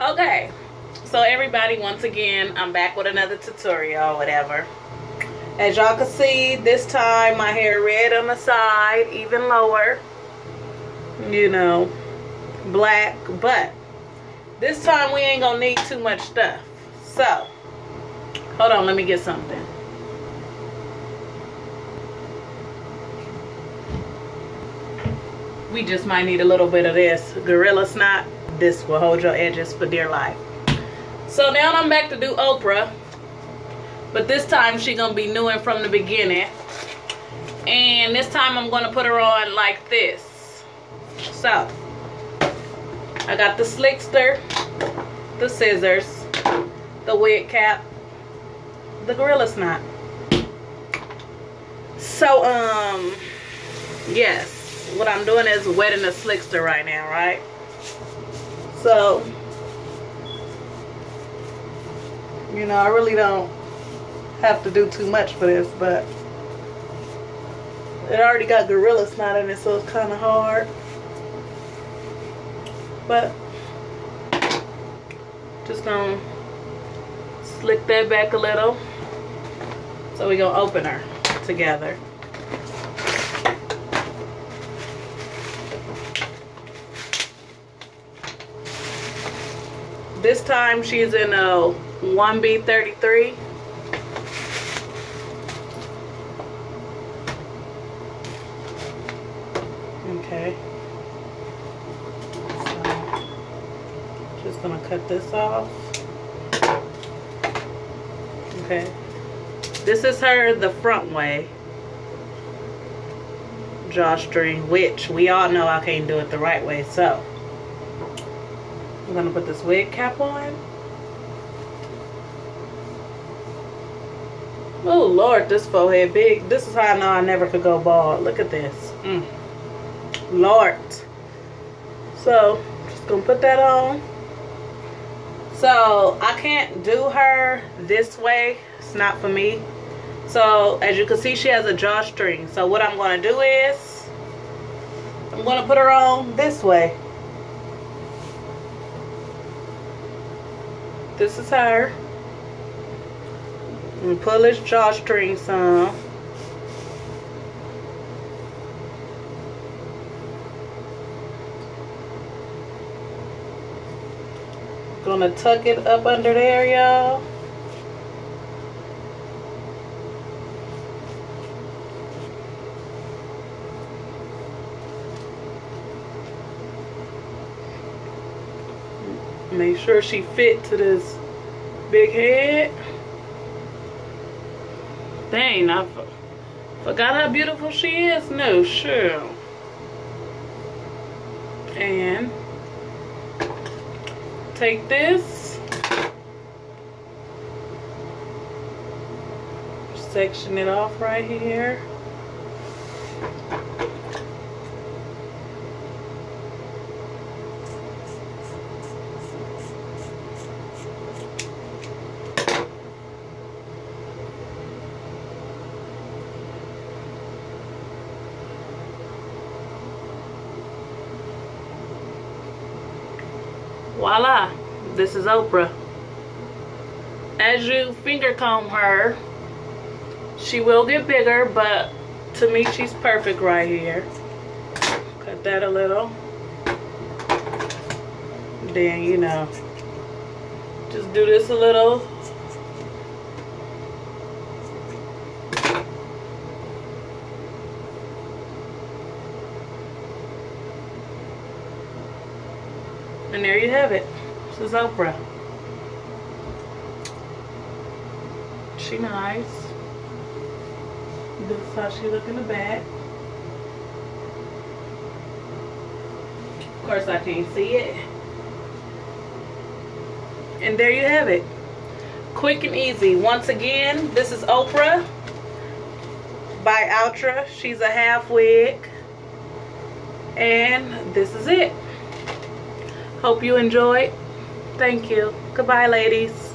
Okay, so everybody, once again, I'm back with another tutorial, whatever. As y'all can see, this time my hair red on the side, even lower. You know, black, but this time we ain't gonna need too much stuff. So, hold on, let me get something. We just might need a little bit of this Gorilla Snot. This will hold your edges for dear life. So now I'm back to do Oprah. But this time she gonna be new and from the beginning. And this time I'm gonna put her on like this. So, I got the Slickster, the scissors, the wig cap, the Gorilla Snot. So, um, yes what I'm doing is wetting the slickster right now, right? So, you know, I really don't have to do too much for this, but it already got Gorilla Snot in it, so it's kind of hard. But, just gonna slick that back a little. So we're gonna open her together. This time she's in a 1B33. Okay. So, just gonna cut this off. Okay. This is her the front way drawstring, which we all know I can't do it the right way, so I'm gonna put this wig cap on. Oh Lord, this forehead big. This is how I know I never could go bald. Look at this. Mm. Lord. So, just gonna put that on. So, I can't do her this way. It's not for me. So, as you can see, she has a drawstring. So, what I'm gonna do is, I'm gonna put her on this way. This is her. And pull his drawstring some. Gonna tuck it up under there, y'all. Make sure she fit to this big head. Dang, I forgot how beautiful she is. No, sure. And take this. Section it off right here. Voila this is Oprah. As you finger comb her she will get bigger but to me she's perfect right here. Cut that a little. Then you know just do this a little And there you have it. This is Oprah. She nice. This is how she look in the back. Of course I can't see it. And there you have it. Quick and easy. Once again, this is Oprah by Outre. She's a half wig. And this is it. Hope you enjoyed. Thank you. Goodbye, ladies.